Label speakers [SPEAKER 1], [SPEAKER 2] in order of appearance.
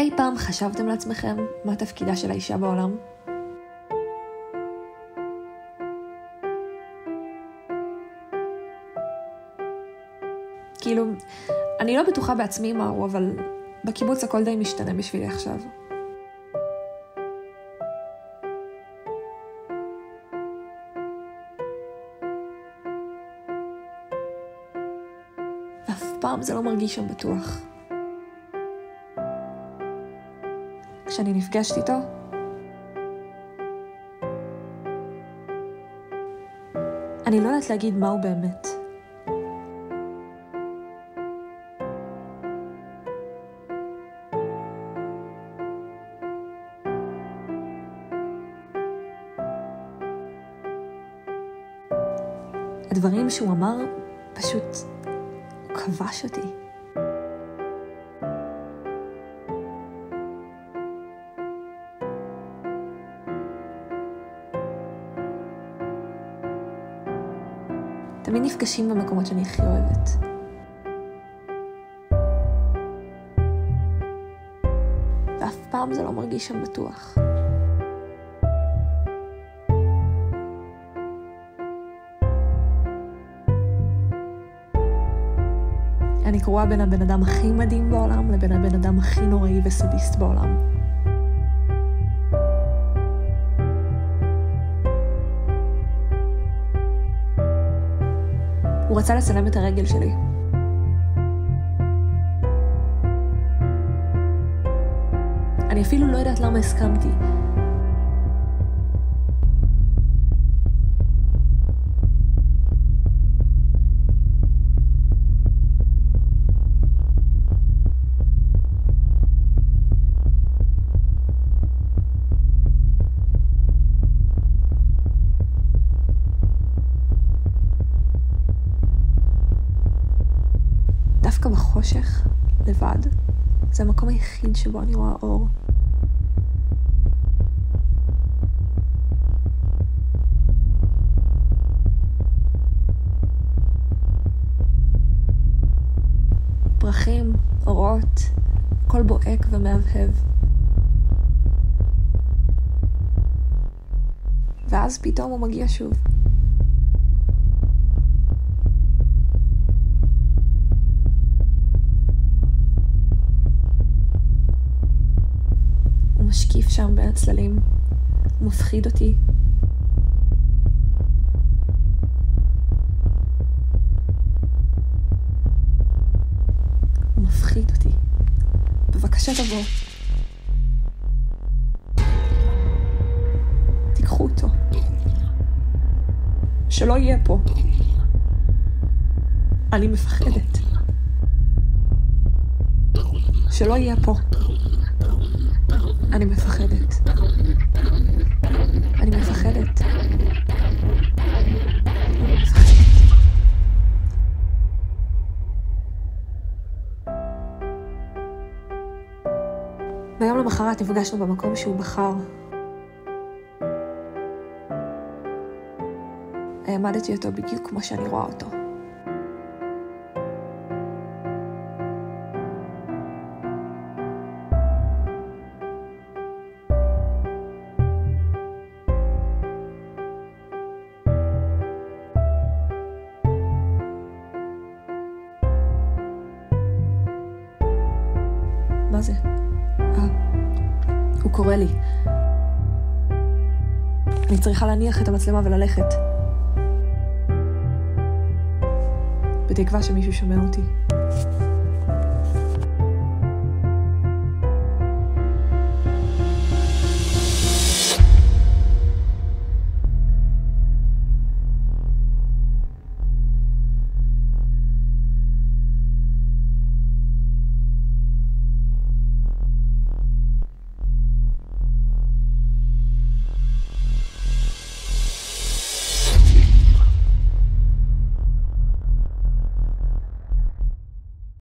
[SPEAKER 1] אי פעם חשבתם לעצמכם מה תפקידה של האישה בעולם? כאילו, אני לא בטוחה בעצמי מה הוא, אבל בקיבוץ הכל די משתנה בשבילי עכשיו. ואף פעם זה לא מרגיש שם בטוח. כשאני נפגשת איתו, אני לא יודעת להגיד מהו באמת. הדברים שהוא אמר, פשוט, הוא כבש אותי. תמיד נפגשים במקומות שאני הכי אוהבת. ואף פעם זה לא מרגיש שם בטוח. אני קרואה בין הבן אדם הכי מדהים בעולם לבין הבן אדם הכי נוראי וסדיסט בעולם. הוא רצה לצלם את הרגל שלי. אני אפילו לא יודעת למה הסכמתי. דווקא בחושך, לבד, זה המקום היחיד שבו אני רואה אור. פרחים, אורות, הכל בוהק ומהבהב. ואז פתאום הוא מגיע שוב. הוא משקיף שם בין הצללים, הוא מפחיד אותי. הוא מפחיד אותי. בבקשה תבוא. תיקחו אותו. שלא יהיה פה. אני מפחדת. שלא יהיה פה. אני מפחדת. אני מפחדת. ביום למחרת נפגשנו במקום שהוא בחר. העמדתי אותו בדיוק כמו שאני רואה אותו. הוא קורא לי. אני צריכה להניח את המצלמה וללכת. בתקווה שמישהו שומע אותי.